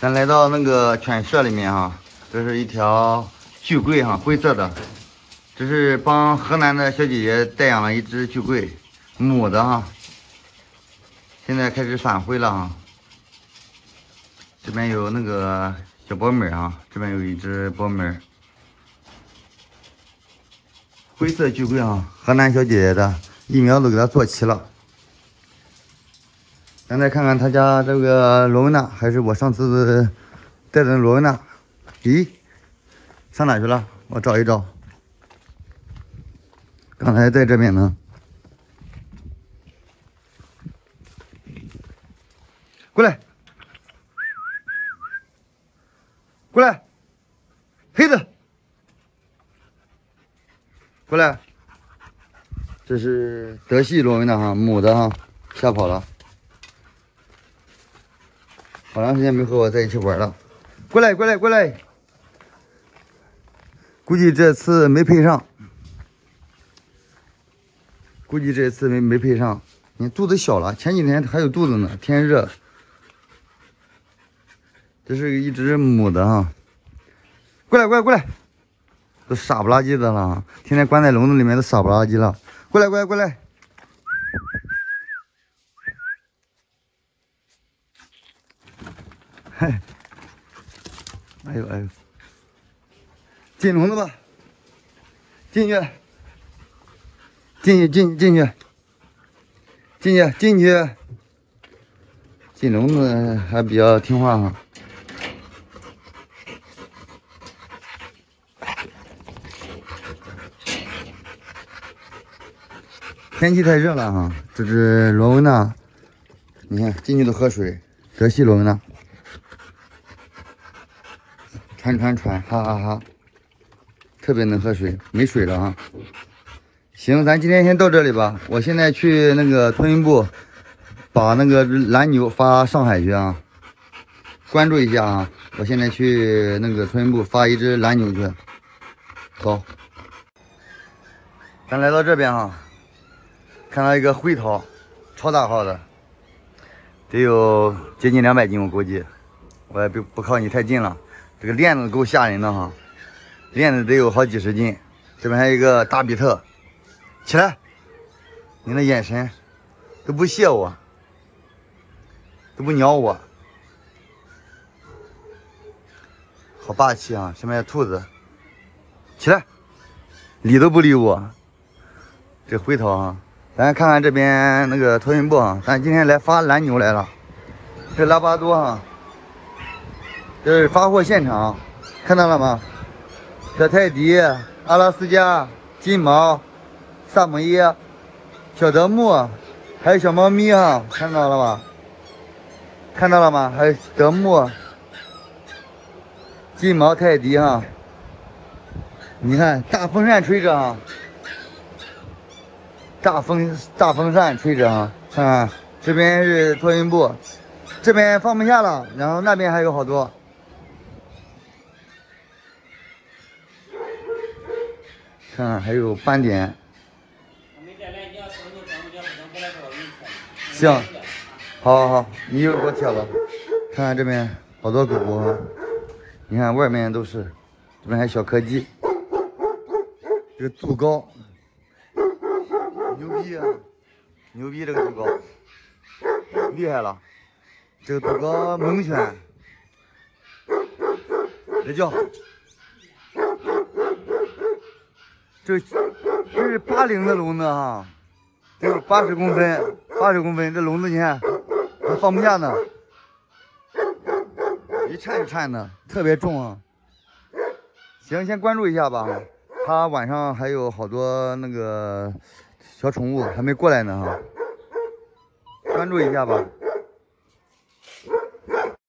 咱来到那个犬舍里面哈，这是一条巨贵哈，灰色的。这是帮河南的小姐姐代养了一只巨贵，母的哈。现在开始返回了哈。这边有那个小博美啊，这边有一只博美，灰色巨贵啊，河南小姐姐的，疫苗都给它做齐了。咱再看看他家这个罗威纳，还是我上次带的罗威纳？咦，上哪去了？我找一找。刚才在这边呢。过来，过来，黑子，过来。这是德系罗威纳哈，母的哈，吓跑了。好长时间没和我在一起玩了，过来过来过来，估计这次没配上，估计这次没没配上。你肚子小了，前几天还有肚子呢，天热。这是一只母的哈，过来过来过来，都傻不拉几的了，天天关在笼子里面都傻不拉几了，过来过来过来。哎呦哎呦，进笼子吧，进去，进去进进去，进去进去，进笼子还比较听话哈。天气太热了哈，这只罗文娜，你看进去都喝水，德系罗文娜。喘喘喘，哈哈哈，特别能喝水，没水了啊！行，咱今天先到这里吧。我现在去那个托运部，把那个蓝牛发上海去啊。关注一下啊！我现在去那个托运部发一只蓝牛去。走，咱来到这边哈，看到一个灰桃，超大号的，得有接近两百斤，我估计。我也不不靠你太近了。这个链子够吓人的哈，链子得有好几十斤。这边还有一个大比特，起来！你那眼神都不谢我，都不鸟我，好霸气啊！下面兔子，起来，理都不理我。这灰头啊，咱看看这边那个托运部啊，咱今天来发蓝牛来了，这拉巴多哈。这是发货现场，看到了吗？小泰迪、阿拉斯加、金毛、萨摩耶、小德牧，还有小猫咪啊，看到了吗？看到了吗？还有德牧、金毛、泰迪哈。你看大风扇吹着啊，大风大风扇吹着啊，看看这边是托运部，这边放不下了，然后那边还有好多。看看还有斑点。行，好，好，好，你一会给我贴了。看看这边好多狗狗，你看外面都是，这边还小柯基。这个杜高，牛逼啊！牛逼这个杜高，厉害了。这个杜高猛犬，别叫。这这是八零的笼子哈，得有八十公分，八十公分，这笼子你看还放不下呢，一颤一颤的，特别重啊。行，先关注一下吧，他晚上还有好多那个小宠物还没过来呢哈，关注一下吧。